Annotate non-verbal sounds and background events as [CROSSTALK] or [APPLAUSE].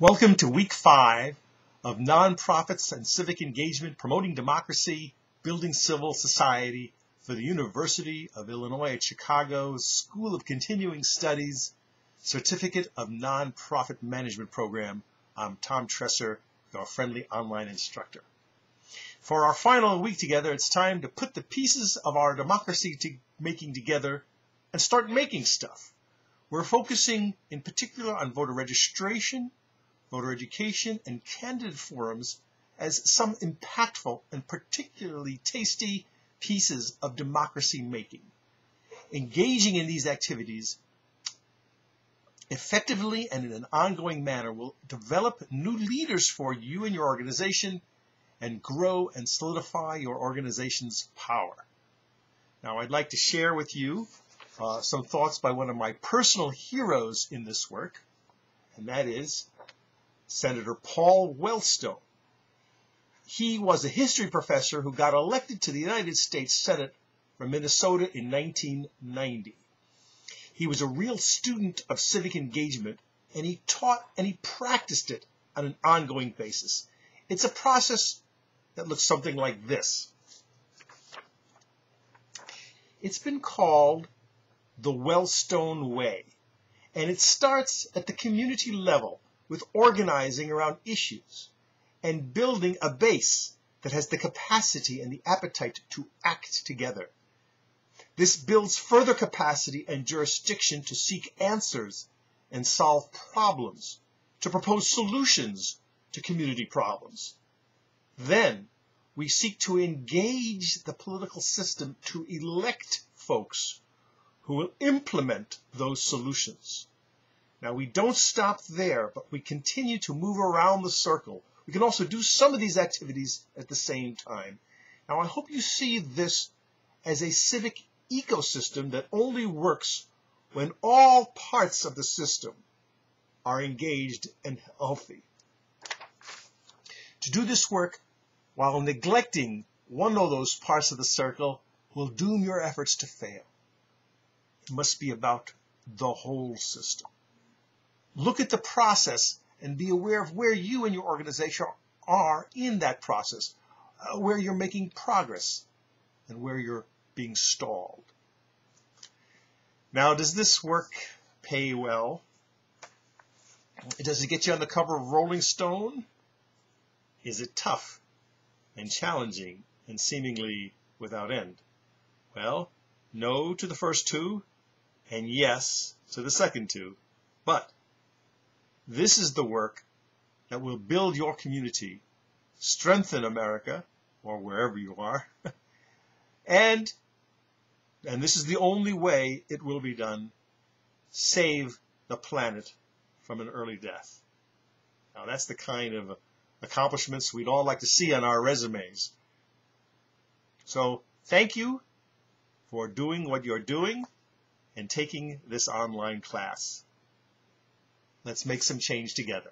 Welcome to week five of Nonprofits and Civic Engagement Promoting Democracy, Building Civil Society for the University of Illinois at Chicago's School of Continuing Studies Certificate of Nonprofit Management Program. I'm Tom Tresser, your friendly online instructor. For our final week together, it's time to put the pieces of our democracy to making together and start making stuff. We're focusing in particular on voter registration, voter education, and candidate forums as some impactful and particularly tasty pieces of democracy making. Engaging in these activities effectively and in an ongoing manner will develop new leaders for you and your organization and grow and solidify your organization's power. Now, I'd like to share with you uh, some thoughts by one of my personal heroes in this work, and that is Senator Paul Wellstone. He was a history professor who got elected to the United States Senate from Minnesota in 1990. He was a real student of civic engagement, and he taught and he practiced it on an ongoing basis. It's a process that looks something like this. It's been called the Wellstone Way, and it starts at the community level with organizing around issues and building a base that has the capacity and the appetite to act together. This builds further capacity and jurisdiction to seek answers and solve problems, to propose solutions to community problems. Then we seek to engage the political system to elect folks who will implement those solutions. Now we don't stop there, but we continue to move around the circle. We can also do some of these activities at the same time. Now I hope you see this as a civic ecosystem that only works when all parts of the system are engaged and healthy. To do this work while neglecting one of those parts of the circle will doom your efforts to fail. It must be about the whole system. Look at the process and be aware of where you and your organization are in that process, uh, where you're making progress and where you're being stalled. Now, does this work pay well? Does it get you on the cover of Rolling Stone? Is it tough and challenging and seemingly without end? Well, no to the first two and yes to the second two. But this is the work that will build your community, strengthen America, or wherever you are, [LAUGHS] and, and this is the only way it will be done, save the planet from an early death. Now that's the kind of accomplishments we'd all like to see on our resumes. So thank you for doing what you're doing and taking this online class. Let's make some change together.